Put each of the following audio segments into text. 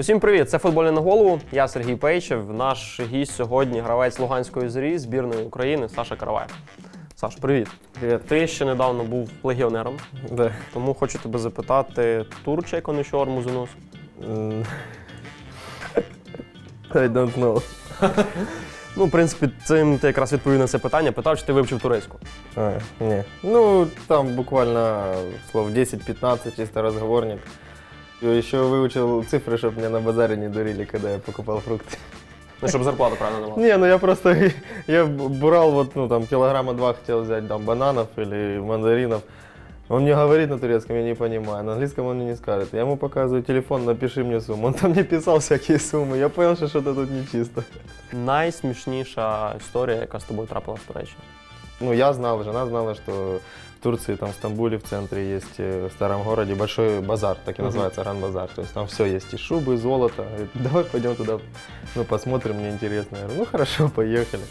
Усім привіт! Це футбольне на голову. Я Сергій Пейчев. Наш гість сьогодні гравець Луганської зорі збірної України Саша Караваєв. Саш, привіт. Привет. Ти ще недавно був легіонером, Да. тому хочу тебе запитати: Турче конuşuyor musunuz? М. I don't know. Ну, в принципі, цим ти якраз відповів на це питання. Питав, чи ти вивчив турецьку. А, не. Ну, там буквально слов 10-15, чисто разговорник. Я еще выучил цифры, чтобы меня на базаре не дурили, когда я покупал фрукты. Ну, щоб зарплату правильно давати. Не, ну я просто, я бурал вот, ну там килограмма два хотел взять там бананов или мандаринов. Он мне говорит на турецком, я не понимаю, на английском он мне не скажет. Я ему показываю телефон, напиши мне сумму. Он там мне писал всякие суммы. Я понял, что что-то тут нечисто. Найсмішніша історія, яка з тобою трапилась в Туреччині. Ну, я знал, жена знала, что в Турции, там, в Стамбуле, в центре есть, э, в старом городе, большой базар, так и называется, Ран-базар. То есть там все есть, и шубы, и золото. Говорит, давай пойдем туда, ну, посмотрим, мне интересно. Я говорю, ну, хорошо, поехали.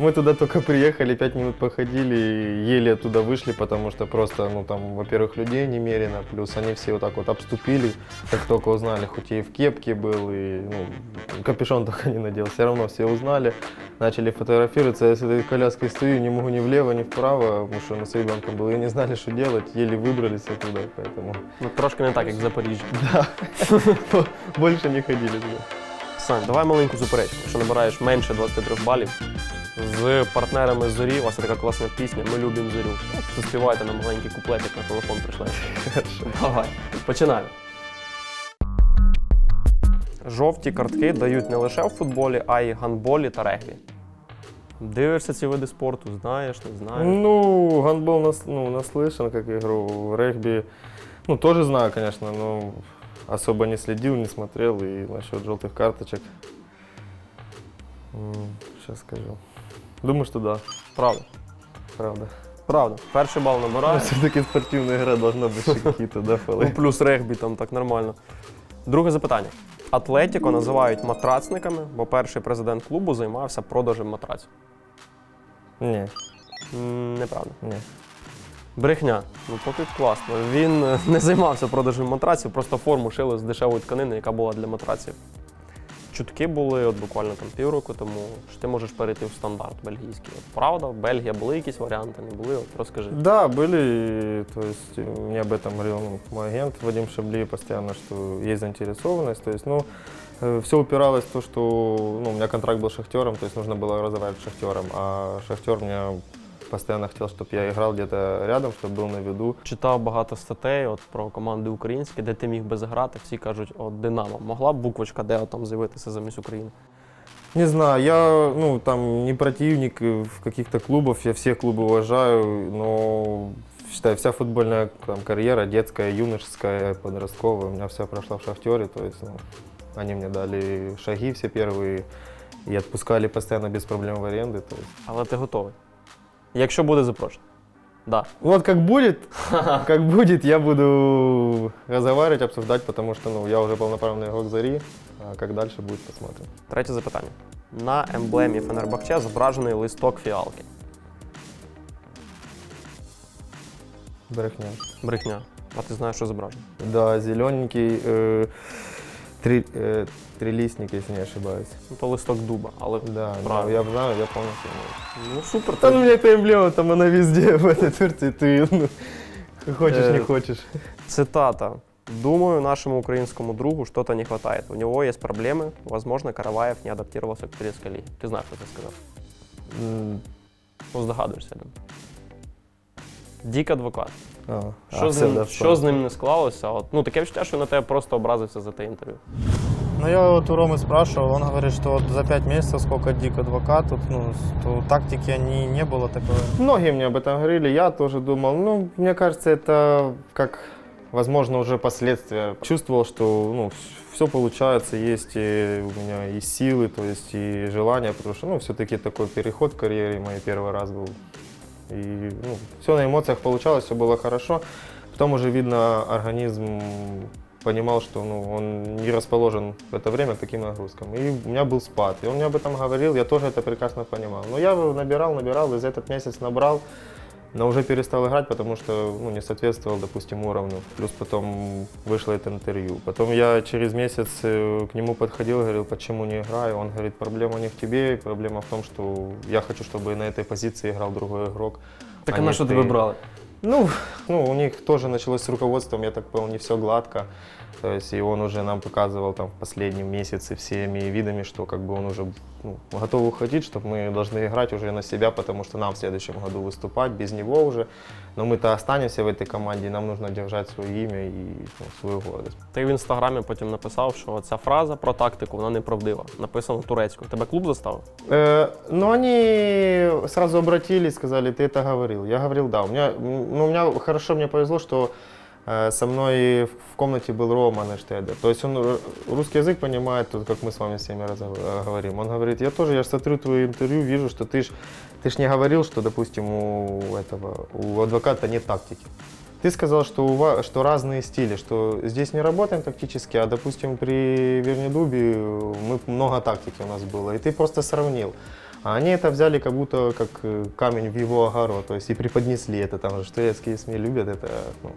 Мы туда только приехали, пять минут походили, и еле оттуда вышли, потому что просто, ну, там, во-первых, людей немерено, плюс они все вот так вот обступили, как только узнали, хоть я и в кепке был, и, ну, капюшон только не надел, все равно все узнали, начали фотографироваться, я с этой коляской стою, не могу ни влево, ни вправо, потому что мы с ребенком был, и не знали, что делать, еле выбрались оттуда, поэтому, Ну, трошки не так, як в Запоріжжі. да, больше не ходили туда. Сань, давай маленьку суперечку. Якщо набираєш менше 23 балів, з партнерами зорі, у вас є така класна пісня Ми любимо зорю. Заспівайте нам маленький куплетик на телефон прийшли. Давай, починаємо. Жовті картки дають не лише в футболі, а й гандболі та регбі. Дивишся ці види спорту, знаєш, не знаєш. Ну, гандбол нас, ну, наслышан как игру. В регби, ну, тоже знаю, конечно, но особо не следил, не смотрел. И насчет желтых карточек, сейчас скажу. Думаю, что да, Правда. правда. Правда. Перший бал Но набирає. все-таки спортивная игра должна быть еще какие-то, да, Ну, фолы. плюс регбі там так нормально. Друге запитання. Атлетіко називають матрацниками, бо перший президент клубу займався продажем матраців. Не, М, Неправда. не. Брехня. Ну поки класно. Він е, не займався продажем матраців, просто форму шили з дешевої тканини, яка була для матраців. Чутки були от буквально там півроку тому, що ти можеш перейти в стандарт бельгійський. От, правда, в Бельгії були якісь варіанти, не були? От розкажи. Да, были, то есть э, мне об этом говорил ну, мой агент Вадим Шабли постоянно, что есть заинтересованность. То есть, ну, все упиралось в то, что ну, у меня контракт был с Шахтером, то есть нужно было разорвать с Шахтером, а Шахтер меня постоянно хотел, чтобы я играл где-то рядом, чтобы был на виду. Читав багато статей от, про команди українські, де ти міг би заграти. Всі кажуть, от Динамо. Могла б буквочка Део там з'явитися замість України? Не знаю, я ну, там не противник э, в каких-то клубов, я все клубы уважаю, но считай, вся футбольная там, карьера, детская, юношеская, подростковая, у меня вся прошла в Шахтере, то есть ну, они мне дали шаги все первые и отпускали постоянно без проблем в аренды. То есть. Але ти готовий. Якщо буде запрошено. Да. Вот как будет, как будет, я буду разговаривать, обсуждать, потому что ну, я уже полноправный игрок Зари, а как дальше будет, посмотрим. Третє запитання. На емблемі Фенербахче зображений листок фіалки. Брехня. Брехня. А ти знаєш, що зображено? Да, зелененький э, три, э, трилистник, если не ошибаюсь. Ну, то листок дуба, але Да, ну, правильно. я знаю, я полностью знаю. Ну супер. Да, ти- ну у меня эта эмблема, там она везде, в этой Турции, ты ну, хочешь, не Э, хочешь. Цитата. Думаю, нашему украинскому другу что-то не хватает. У него есть проблемы. Возможно, Караваев не адаптировался к турецкой лиге. Ти знаєш, що це сказав? М, Ну, здогадуєшся. да? Дік адвокат. а, Що, а, з все, ним, да, що з ним не склалося? От, ну, таке відчуття, що на тебе просто образився за те інтерв'ю. Ну, я вот у Ромы спрашивал, он говорит, что вот за пять месяцев сколько Дик адвокат, тут, ну, то тактики они не было такой. Многие мне об этом говорили, я тоже думал. Ну, мне кажется, это как, возможно, уже последствия. Чувствовал, что ну, все получается, есть и у меня и силы, то есть и желание, потому что, ну, все-таки такой переход в карьере мой первый раз был. И ну, все на эмоциях получалось, все было хорошо. Потом уже, видно, организм понимал, что ну, он не расположен в это время к таким нагрузкам. И у меня был спад. И он мне об этом говорил, я тоже это прекрасно понимал. Но я набирал, набирал, и за этот месяц набрал. но уже перестал играть, потому что ну, не соответствовал, допустим, уровню. Плюс потом вышло это интервью. Потом я через месяц э, к нему подходил, говорил, почему не играю. Он говорит, проблема не в тебе, проблема в том, что я хочу, чтобы на этой позиции играл другой игрок. Так а а не на що ты». тебе брали? Ну, ну, у них тоже началось с руководством, я так понял, не все гладко. То есть, и он уже нам показывал там в последнем месяце всеми видами, что как бы он уже ну, готов уходить, что мы должны играть уже на себя, потому что нам в следующем году выступать без него уже. Но мы-то останемся в этой команде, и нам нужно держать свое имя и ну, свою гордость. Ти в інстаграмі потім написав, що ця фраза про тактику вона неправдива. Написано турецькою. Тебе клуб заставив? Э, но они сразу обратились, сказали, ты это говорил. Я говорил, да. У меня, м, ну, у меня хорошо мне повезло, что э, со мной в комнате был Рома Нештедер. То есть он русский язык понимает, тут, как мы с вами всеми говорим. Он говорит, я тоже, я ж смотрю твои интервью, вижу, что ты ж, ты ж не говорил, что, допустим, у этого, у адвоката нет тактики. Ты сказал, что, у ва- что разные стили, что здесь не работаем тактически, а, допустим, при Вернедубе мы много тактики у нас было, и ты просто сравнил. А они это взяли как будто как э, камень в его огород, то есть и преподнесли это, там же турецкие СМИ любят это. Ну,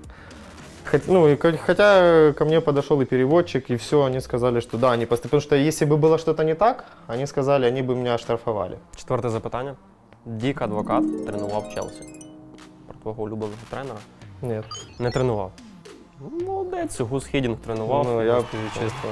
Хот- ну, и ко- хотя ко мне подошел и переводчик, и все, они сказали, что да, они поступили. Потому что если бы было что-то не так, они сказали, они бы меня оштрафовали. Четверте запитання. Дік адвокат тренував Челсі. Про твого улюбленого тренера. Нет. Не тренував. Ну, Молодець, Гус Хідінг тренував. Ну, я Просто честно,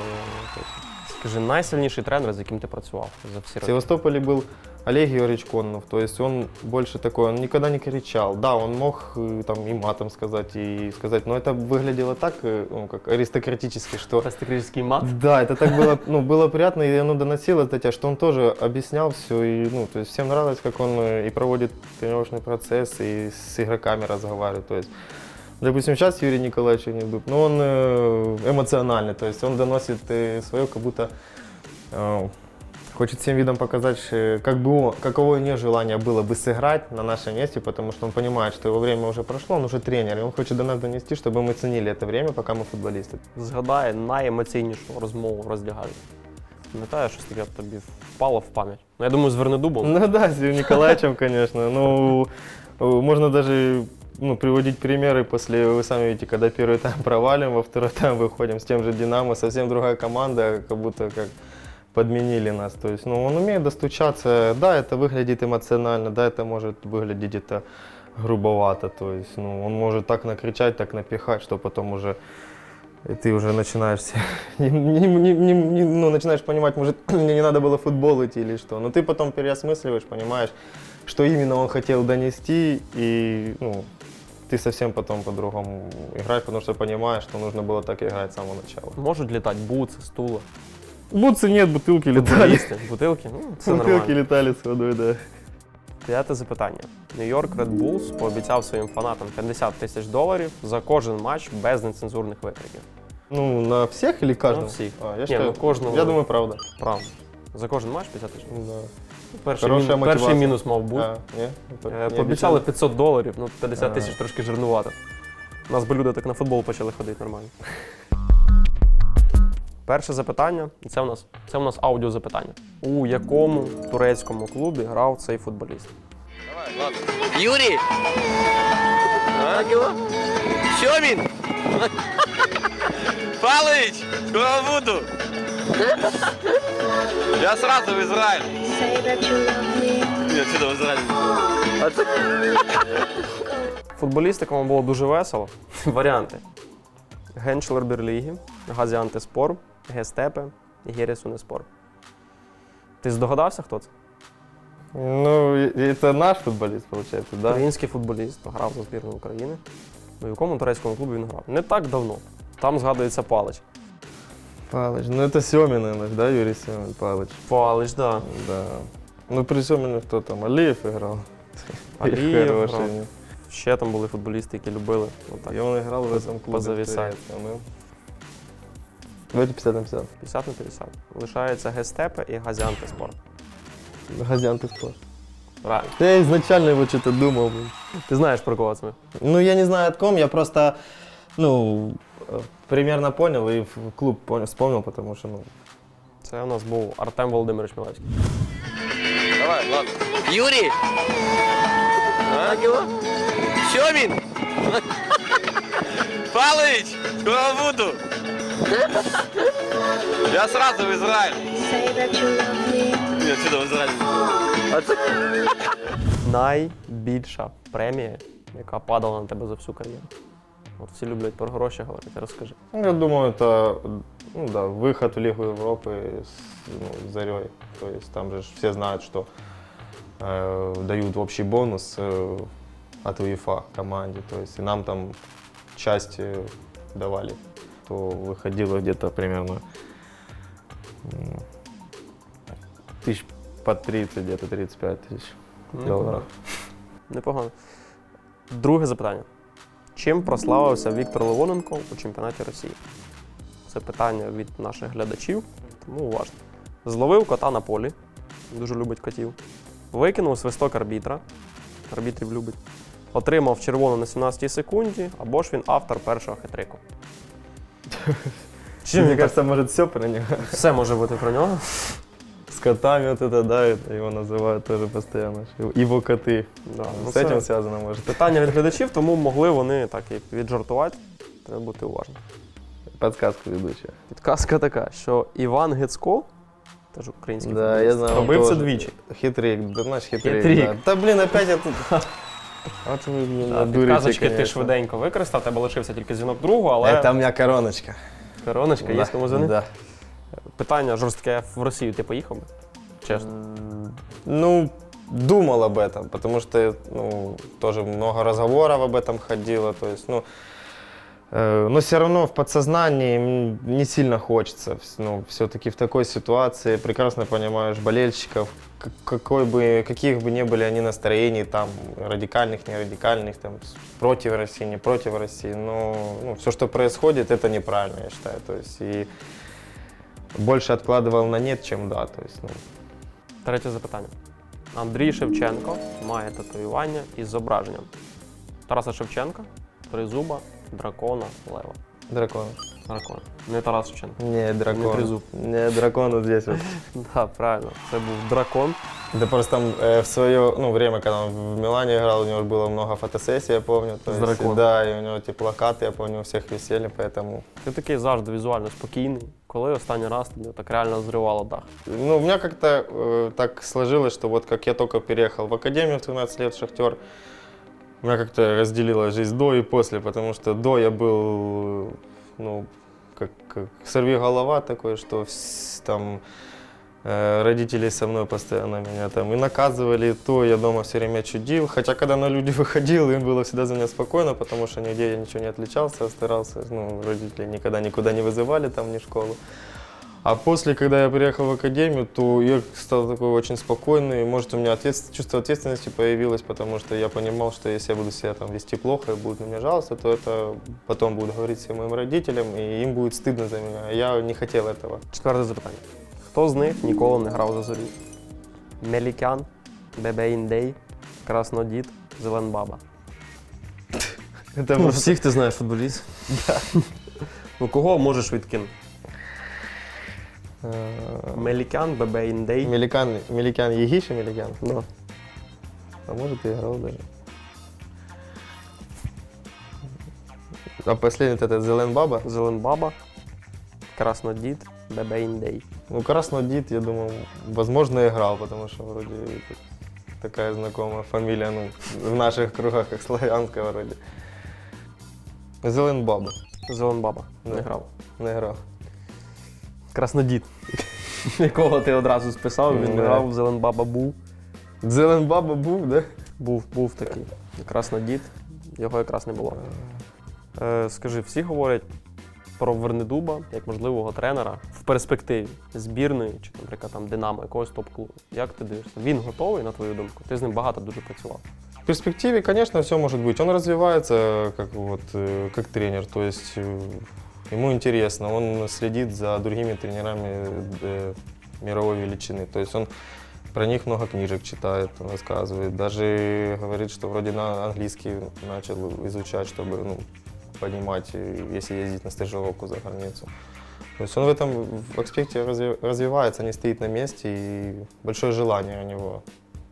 Скажи, найсильніший тренер, з яким ти працював за всі В роки. Севастополе был Олег Георгиевич Коннов, то есть он больше такой, он никогда не кричал. Да, он мог э, там и матом сказать, и сказать, но это выглядело так, э, ну, как аристократически, что... Фестикрический мат. Да, это так было, ну, было приятно, и оно доносилось до тебя, что он тоже объяснял все, и, ну, то есть всем нравилось, как он э, и проводит тренировочный процесс, и с игроками разговаривает, то есть Допустим, сейчас Юрий Николаевич Нидуб, но он э, эмоциональный, то есть он доносит свое, как будто э, хочет всем видом показать, э, как бы он- каково у него желание было бы сыграть на нашем месте, потому что он понимает, что его время уже прошло, он уже тренер, и он хочет до нас донести, чтобы мы ценили это время, пока мы футболисты. Згадай найемоційнішу розмову в роздягальні. Пам'ятаєш, щось таке тобі впало в пам'ять. Ну, я думаю, з Вернедубом. Ну да, с Юрием Николаевичем, конечно. Ну, э, можно даже ну, приводить примеры после, вы сами видите, когда первый тайм провалим, во второй тайм выходим с тем же Динамо, совсем другая команда, как будто как подменили нас. То есть, ну, он умеет достучаться. Да, это выглядит эмоционально, да, это может выглядеть это грубовато. То есть, ну, он может так накричать, так напихать, что потом уже и ты уже начинаешь, не- не- не- не- ну, начинаешь понимать, может, мне не надо было в футбол идти или что. Но ты потом переосмысливаешь, понимаешь, что именно он хотел донести, и ну, ты совсем потом по-другому играешь, потому что понимаешь, что нужно было так играть с самого начала. Можуть літати бутси, стула, Бутсы нет, бутылки летали. футболісти, бутилки. Ну, це Бутылки нормально. летали с водой, да. П'яте запитання. Нью-Йорк Red Bulls пообіцяв своїм фанатам 50 тисяч доларів за кожен матч без нецензурних викриків. Ну, на всех или каждого? На всех. А, я, Не, считаю, ну, кожного. я думаю, правда. Правда. За кожен матч 50 тисяч. Да. Перший, Хороша мін- перший мінус мав бути. А, не? Е, Пообіцяли обещали? 500 доларів, ну 50 тисяч трошки жирнувато. У нас би люди так на футбол почали ходити нормально. Перше запитання, і це у нас це у нас аудіозапитання. У якому турецькому клубі грав цей футболіст? Его? Семин! Павлович! Скоро буду! Я сразу в Израиль! Say that you love me. Футболіст, було дуже весело. Варіанти: Генчлер Берлігі, Газіантеспор, Гестепе і Гересунеспор. Ти здогадався, хто це? Ну, это наш футболист, получается, да? Український футболіст грав за збірну України. У якому турецькому клубі він грав? Не так давно. Там згадується Палич. Палыч. Ну, это Семин, наверное, да, Юрий Семин, Палыч. Палич, так. Да. Да. Ну, при Семине кто там? Алиев играл. Алиев Хороший. играл. Ще там були футболісти, які любили. Отак. И он играл в этом клубе. позависать. турецком, ну. Давайте 50 на 50. 50 на 50. Лишається Гестепе і Газіантеспор. Газианты спорт. Правильно. Я изначально его что-то думал. блин. Ти знаєш про кого це? ми? Ну, я не знаю от ком, я просто, ну, э, примерно понял и в клуб понял, вспомнил, потому что, ну, Це у нас був Артем Володимирович Мілевський. Давай, ладно. Юрий! Как его? Семин! Палыч, буду! Я сразу в Израиль. Я отсюда в Израиль. Найбільша премія, яка падала на тебе за всю кар'єру. От всі люблять про гроші говорити, розкажи. Ну, Я думаю, это ну, да, выход в Лигу Европы с ну, Зарей. То есть там же ж все знают, что э, дают общий бонус э, от УЕФА команде. То есть и нам там часть э, давали. То выходило где-то примерно м, тысяч по 30, где-то 35 тысяч долларов. Непогано. Друге запитання. Чим прославився Віктор Левоненко у чемпіонаті Росії? Це питання від наших глядачів, тому уважно. Зловив кота на полі, дуже любить котів. Викинув свисток арбітра, арбітрів любить. Отримав червону на 17 секунді, або ж він автор першого хитрику. Чим так? кажется, может все про него. Все може бути про нього С котами вот это, да, это его называют тоже постоянно. Его коты. Да, ну С це этим связано, может. Питання від глядачів, тому могли вони так і віджартувати. Треба бути уважним. Подсказку ведущая. Підказка така, що Іван Гецько, теж український Да, футболіст, я знаю. он робив це тоже. двічі. Хитрик, да знаешь, хитрик. Хитрик. Да. да блин, опять я тут... Вот вы меня Да, надурите, Підказочки ти конечно. швиденько використав, тебе лишився тільки дзвінок другу, але Это у меня короночка. короночка, є Да, кому дзвонити. Да. Питання жорстке в Росію ти поїхав би? Чесно. Ну, думал об этом, потому что, ну, тоже много разговоров об этом ходило, то есть, ну, э, но все равно в подсознании не сильно хочется, ну, все-таки в такой ситуации прекрасно понимаешь болельщиков, какой бы, каких бы ни были они настроений, там, радикальных, не радикальных, там, против России, не против России, но ну, все, что происходит, это неправильно, я считаю, то есть, и больше откладывал на нет, чем да, то есть, ну, Третє запитання. Андрій Шевченко має татуювання із зображенням Тараса Шевченка, Тризуба, дракона, лева. дракон. Дракон. Не Тарас Шевченко. Не, дракон. трезуб. Не, дракон вот здесь вот. Так, правильно. Це був дракон. Да просто там э, в свое ну, время, когда он в Милане играл, у него было много фотосессий, я помню. то С есть, драконом. Да, и у него эти плакаты, я помню, у всех висели, поэтому... Ти такий завжди візуально спокійний. Коли останній раз тобі так реально зривало дах? Ну, у меня как-то э, так сложилось, что вот как я только переехал в академию в 13 лет, в Шахтер, у меня как-то разделилась жизнь до и после, потому что до я был, ну, как, как сорви голова такой, что там родители со мной постоянно меня там и наказывали, и то я дома все время чудил. Хотя когда на люди выходил, им было всегда за меня спокойно, потому что нигде я ничего не отличался, старался, ну, родители никогда никуда не вызывали там ни школу. А после, когда я приехал в академию, то я стал такой очень спокойный. Может, у меня ответс- чувство ответственности появилось, потому что я понимал, что если я буду себя там вести плохо и будут на меня жаловаться, то это потом будут говорить всем моим родителям, и им будет стыдно за меня. Я не хотел этого. Четверте запитання. Хто з них ніколи не грав за зорю? Мелікян, Бебе Індей, Краснодід, Зеленбаба. Это Ну, просто- всіх ти знаєш футболіст. Ну кого можеш відкинути? Э, Мелікян, Бебе Індей. Меликан, Меликян Егиша Меликян? Да. А может и играл даже. А последний вот этот Зелен Баба? Зеленбаба, Краснодід, Бебе Індей. Ну, Краснодит, я думаю, возможно, играл, потому что вроде это такая знакомая фамилия, ну, в наших кругах, как славянская вроде. Зелен Баба Зеленбаба не Да. грав. не играл. Краснодід. Якого ти одразу списав, він Да. грав, Зеленбаба був. Зелен Баба був, да? Був, був такий. Краснодід, його якраз не було. Е, скажи, всі говорять про Вернедуба як можливого тренера в перспективі збірної чи, наприклад, там Динамо, якогось топ-клубу. Як ти дивишся? Він готовий, на твою думку? Ти з ним багато дуже працював. В перспективе, конечно, все может быть. Он развивается как, вот, э, как тренер, то есть э, ему интересно, он следит за другими тренерами э, мировой величины. То есть он про них много книжек читает, рассказывает. Даже говорит, что вроде на английский начал изучать, чтобы ну, понимать, э, если ездить на стажировку за границу. То есть он в этом в аспекте разви- развивается, не стоит на месте, и большое желание у него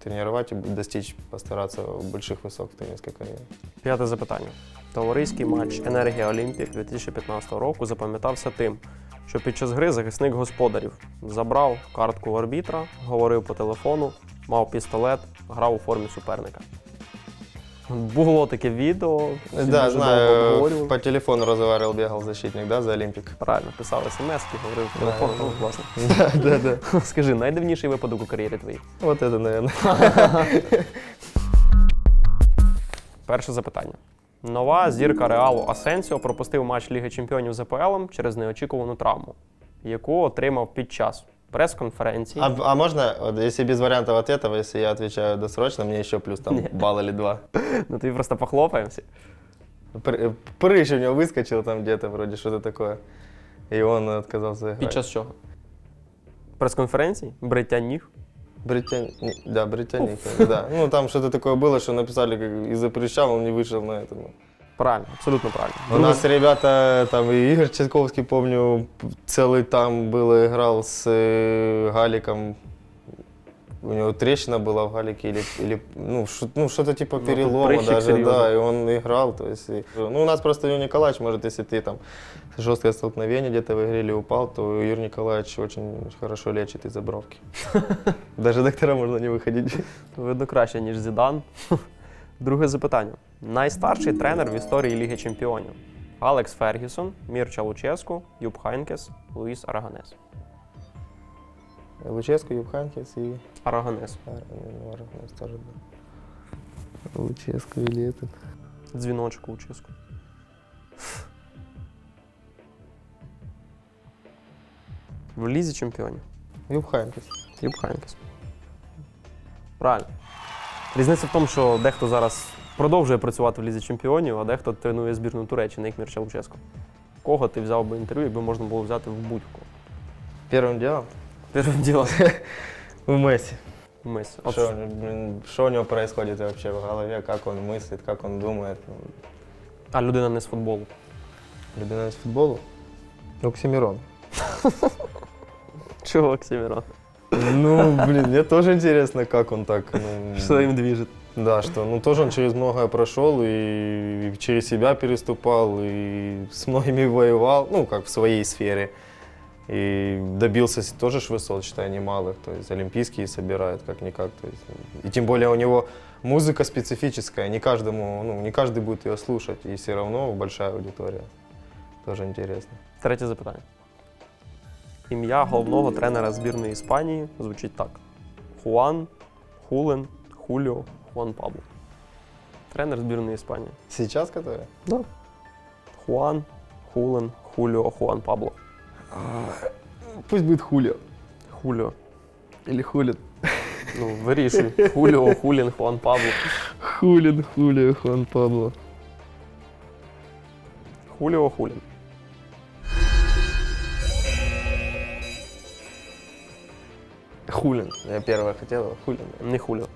тренировать и достичь, постараться больших высот в тренерской карьере. П'яте запитання. Товариський матч Енергія Олімпік 2015 року запам'ятався тим, що під час гри захисник господарів забрав картку арбітра, говорив по телефону, мав пістолет, грав у формі суперника. Було таке відео. да, знаю, по телефону разговаривал, бегал защитник, да, за Олимпик. Правильно, писав смс, говорив по телефону. Ну, власне. Да, да, да. Скажи, найдивніший випадок у кар'єрі твоїй? Вот это, наверное. Перше запитання. Нова зірка Реалу Асенсіо пропустив матч Ліги Чемпіонів з АПЛ через неочікувану травму, яку отримав під час прес-конференції. А, а можно, вот, если без вариантов ответа, если я отвечаю досрочно, мне еще плюс там балл или два. Ну тобі просто похлопаємося. Пр- э, Прыщ у него выскочил там где-то, вроде что-то такое. И он отказался играть. Під час чого? Прес-конференції? Бриття ніг. Бритян... не, Да, бритяник, да. Ну, там что-то такое было, что написали, как из-за прыща он не вышел на это. ну. Правильно, абсолютно правильно. У нас ребята, там и Игорь Чайковский, помню, целый там был, играл с э, Галиком. У него трещина была в Галике или, или ну, шо- ну, что-то типа тут перелома прыщик даже, серьезный. да, и он играл, то есть, и- ну, у нас просто Юрий Николаевич, может, если ты там жесткое столкновение где-то в игре или упал, то Юрий Николаевич очень хорошо лечит из-за бровки. Даже доктора можно не выходить. Видно краще, ніж Зідан. Друге запитання. Найстарший тренер в історії Ліги Чемпіонів. Алекс Фергюсон, Мірча Луческу, Юпп Хайнкес, Луїс Арагонес. Луческу, Юбханкис и Араганес. А, ну, Арахнес тоже, да. Луческу или этот. Дзвіночок Луческу. В Лізі Чемпіонів. Юбханкис. Юпп Хайнкес. Правильно. Різниця в тому, що дехто зараз продовжує працювати в Лізі Чемпіонів, а дехто тренує збірну Туреччини, як Мірча Луческу. Кого ти взяв би інтерв'ю, якби можна було взяти в будь-кого? Первым делом Першим ділом у Месси. Месі. От Что, блин, что у него происходит вообще в голове, как он мыслит, как он думает. А людина не з футболу. Любимец футболу? Оксимирон. Чого Оксімірон? Ну, блин, мне тоже интересно, как он так. ну, Що їм двіжить? Да, что, ну, тоже он через многое прошел и через себя переступал, и с многими воевал, ну, как в своей сфере. И добился с- тоже ж высот, считай, немалых, то есть олимпийские собирает как-никак. То есть, и тем более у него музыка специфическая, не каждому, ну, не каждый будет ее слушать, и все равно большая аудитория. Тоже интересно. Третє запитання. Ім'я головного тренера збірної Іспанії звучить так: Хуан, Хулен, Хуліо, Хуан Пабло. Тренер збірної Іспанії. Сейчас который? Да. Хуан, Хулен, Хуліо, Хуан Пабло. Пусть будет Хулио. Хуліо. Или Хулин. Ну, вирішуй. Хуліо, Хулін, Хуан Пабло. Хулин, Хулио, Хуан Пабло. Хуліо, Хулін. Хулин. Я первое хотел, его. Хулин. Не Хуліо.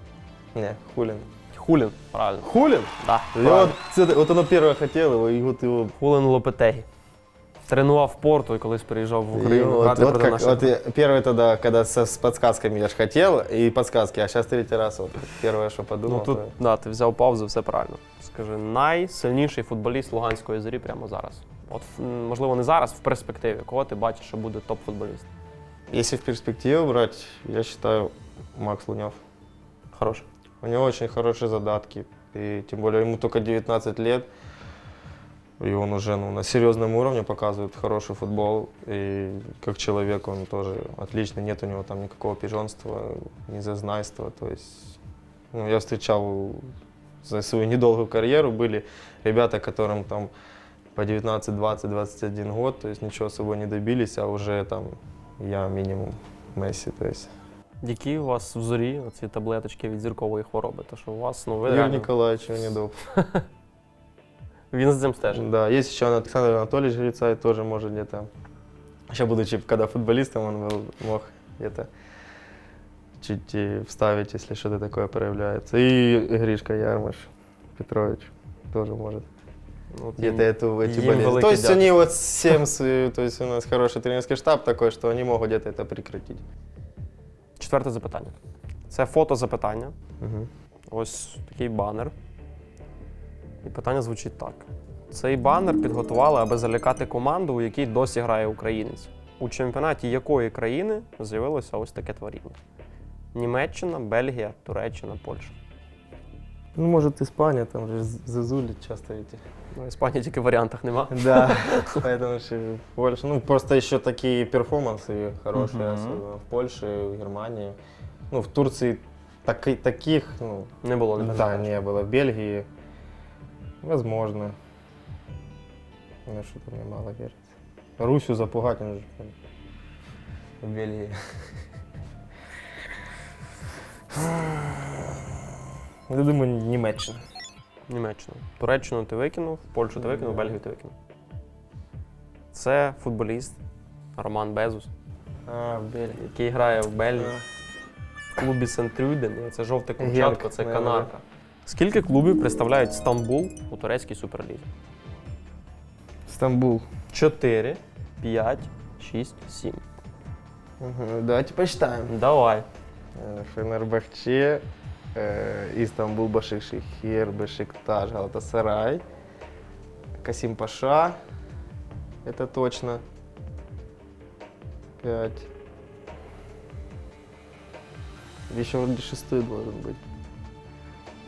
Не, Хулин. Хулін, правильно. Хулин? Да, Я правильно. вот, это- вот оно первое хотел его, и вот его... Хулен Лопетегі. Тренував Порту і колись переїжджав в и Україну вот, грати вот проти как, наших. вот первый тогда, когда со, с подсказками я ж хотел, и подсказки, а сейчас третий раз вот первое, что подумал. Ну тут то- да, ти взяв паузу, все правильно. Скажи, найсильніший футболіст Луганської зорі прямо зараз. От можливо, не зараз, в перспективі. Кого ти бачиш, що буде топ-футболіст? Если в перспективу брать, я считаю Макс Лунев. Хороший. У него очень хорошие задатки. И тем более ему только 19 лет. И он уже ну, на серьезном уровне показывает хороший футбол. И как человек он тоже отличный. Нет у него там никакого пижонства, ни зазнайства. То есть ну, я встречал за свою недолгую карьеру были ребята, которым там по 19, 20, 21 год, то есть ничего собой не добились, а уже там я минимум Месси. То есть Які у вас в зорі оці таблеточки від зіркової хвороби? То що у вас ну ви Юрий реально- Николаевич Недоп. він за цим стежить. Да, есть еще Александр Анатольевич Грицай, тоже может где-то, еще будучи когда футболистом, он был, мог где-то чуть и вставить, если что-то такое проявляется. И Гришка Ярмаш Петрович тоже может От где-то їм- эту, эти им болезни. великий То есть дяк. они вот всем, свои- то есть у нас хороший тренерский штаб такой, что они могут где-то это прекратить. Четверте запитання. Це фото запитання. Мгм. Ось такий банер. І питання звучить так: цей банер підготували, аби залякати команду, у якій досі грає українець. У чемпіонаті якої країни з'явилося ось таке творіння? Німеччина, Бельгія, Туреччина, Польща. Ну, может, Испания, там же з- Зазули часто эти. Ну, Іспанії тільки в варіантах нема. Да, поэтому что Польша. Ну, просто еще такие перформансы хорошие, Мгм. особенно в Польше, в Германии. Ну, в Турции таки- таких, ну, Не було не да, не было. В Бельгии, возможно. Ну, что-то мне мало верится. Русю запугать, он же в Бельгии. Я думаю, Німеччина. Німеччина. Туреччину ти викинув, Польщу ти викинув, Бельгію ти викинув. Це футболіст Роман Безус, А, в Бельгії. який грає в Бельгії в клубі Сентрюден. Це жовте курчатко, це наверно, канарка. Скільки клубів представляють Стамбул у турецькій суперлізі? Стамбул. 4, 5, 6, 7. Угу, давайте посчитаем. Давай. Э, Фенербахче, э, Истанбул, Башикшехир, Бешикташ, Галатасарай, Касим Паша, это точно. Пять. Еще вроде шестой должен быть,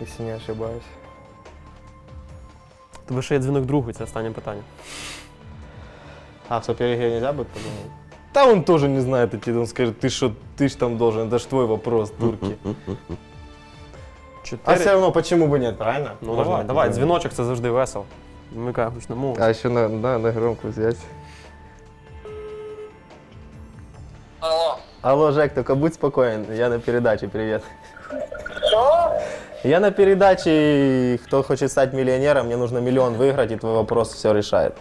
если не ошибаюсь. Тебе ще є дзвінок другий, це останнє питання. А, в Суперлиге нельзя будет подумать? Да он тоже не знает эти, он скажет, ты что, ты ж там должен, это ж твой вопрос, турки. А 4. все равно почему бы нет, правильно? Ну давай, давай, дзвіночок це завжди весело. Вмикай гучну мову. А еще на, на, на громко взять. Алло. Алло, Жек, только будь спокоен, я на передаче, привет. Я на передаче, кто хочет стать миллионером, мне нужно миллион выиграть, и твой вопрос все решает.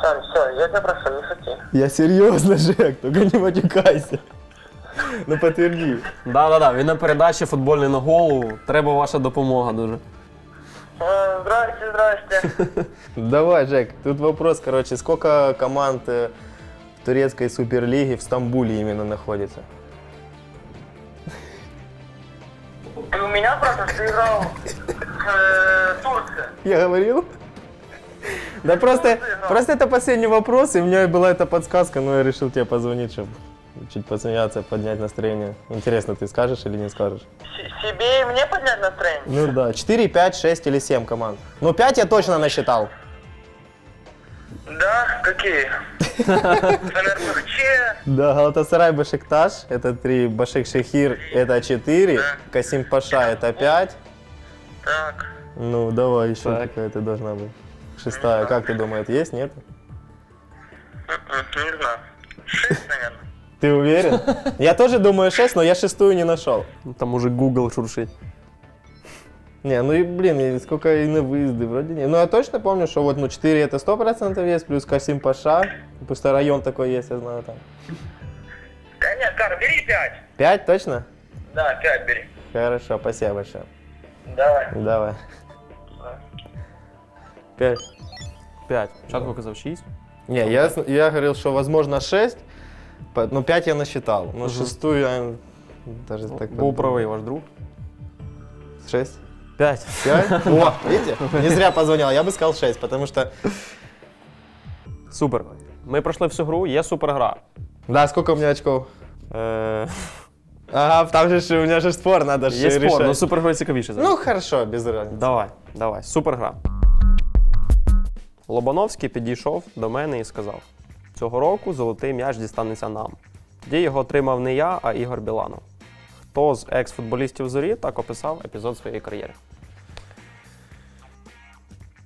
Сань, все, я тебя прошу, не шути. Я серьезно, Жек, только не матюкайся. Ну подтверди. Да-да-да, він на передачі футбольний на голову. Треба ваша допомога дуже. Э, Здрасте, здрасте. Давай, Жек, тут вопрос, короче, сколько команд э, в турецкой суперлиге в Стамбуле именно находится? Ты у меня спрашиваешь, ты играл в э, Турции? Я говорил? Да просто, просто это последний вопрос, и у меня была эта подсказка, но я решил тебе позвонить, чтобы чуть посмеяться, поднять настроение. Интересно, ты скажешь или не скажешь? С- себе и мне поднять настроение? Ну да, 4, 5, 6 или 7 команд. Ну 5 я точно насчитал. Да, какие? Фенербахче, Да, Галатасарай, Башикташ, это 3, Башик Шехир, это 4, Касим Паша, это 5. так. Ну, давай, еще какая-то должна быть. Шестая, как ты думаешь, есть, нет? М-м, Не знаю. Шесть, наверное. Ты уверен? Я тоже думаю 6, но я шестую не нашел. Там уже Google шуршить. Не, ну и, блин, сколько и на выезды вроде не. Ну, я точно помню, что вот, ну, 4 это 100% есть, плюс Касим Паша. Просто район такой есть, я знаю там. Да нет, Кар, бери пять. 5 точно? Да, пять бери. Хорошо, спасибо большое. Давай. Давай. 5. 5. Спочатку казав 6. Не, я, я говорил, что возможно 6, но 5 я насчитал. Но Мгм. шестую я даже так Був правий ваш друг. 6. 5. 5? О, видите? Не зря позвонил. Я бы сказал 6, потому что... Супер. Ми пройшли всю гру, є супергра. Да, сколько у меня очков? Е, Ага, там же ж- у меня же спор, надо же є спор, решать. ну супергра цікавіше. Ну, хорошо, без разницы. Давай, давай, супергра. Лобановський підійшов до мене і сказав: цього року золотий м'яч дістанеться нам. Тоді його отримав не я, а Ігор Біланов. Хто з екс-футболістів зорі так описав епізод своєї кар'єри?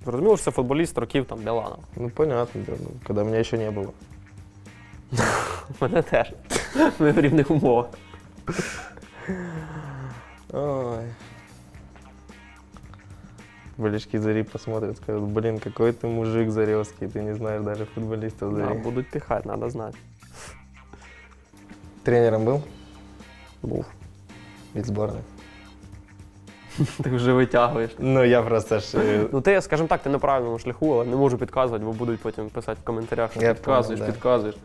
Зрозуміло, що це футболіст років там Біланов. Ну, понятно, да, ну, когда меня еще не было. Мене теж. Ми в рівних умовах. Ой. Болельщики Зари посмотрят, скажут, блин, какой ты мужик заревский, ты не знаешь даже футболистов Да, Зари. будуть піхати, треба знати. Тренером был? Був. Ведь сборной. Ти вже витягуєш. Ну, я просто ж... э, Ну, ти, скажімо так, ти на правильному шляху, але не можу підказувати, бо будуть потім писати в коментарях, що Я підказуєш, понял, да. підказуєш.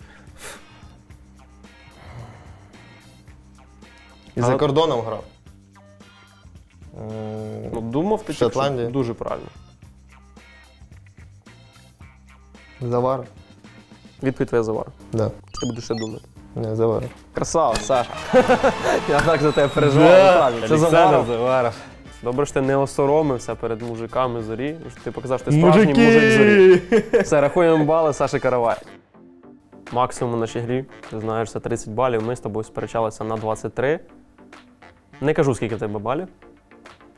І А за от- кордоном грав. М, Ну, думав ти тільки що дуже правильно. Завар? Відповідь твоя завар. Да. Ти будеш ще думати. Не, Завар. Красава, Саша. Я так за тебе переживав. насправді. Це заваров. Заваров. Добре, що ти не осоромився перед мужиками зорі. що Ти показав, що ти справжній мужик зорі. Все, рахуємо бали Саші Каравай. Максимум у нашій грі, ти знаєш, це 30 балів. Ми з тобою сперечалися на 23. Не кажу, скільки в тебе балів.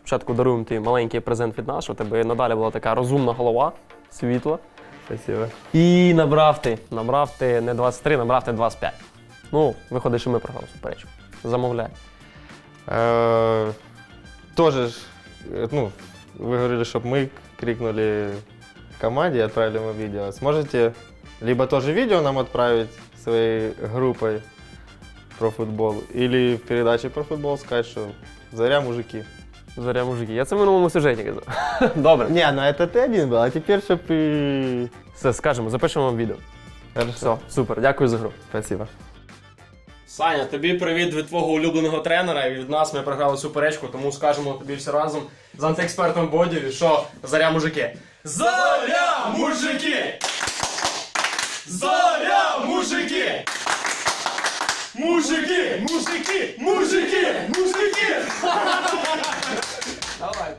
Спочатку даруємо тобі маленький презент від нас, що у тебе надалі була така розумна голова, світла. Спасибо. І набрав ти. Набрав ти не 23, набрав ти 25. Ну, виходить, що ми програли суперечку. Замовляй. Э, Тоже, ж, э, ну, вы говорили, чтобы мы крикнули команде и отправили ему видео. Сможете либо тоже видео нам отправить своей группой про футбол, или в передаче про футбол сказать, что заря мужики. Заря мужики. Я це в минулому сюжеті казав. Добре. Не, ну это ты один был, а теперь, чтобы и... Все, скажемо, запишемо вам відео. Хорошо. Все, супер, дякую за гру. Спасибо. Саня, тобі привіт від твого улюбленого тренера. І від нас ми програли суперечку, тому скажемо тобі всі разом з антиекспертом Боділі, що заря мужики. Заря мужики! Заря мужики! Мужики! Мужики! Мужики! Мужики! Давай.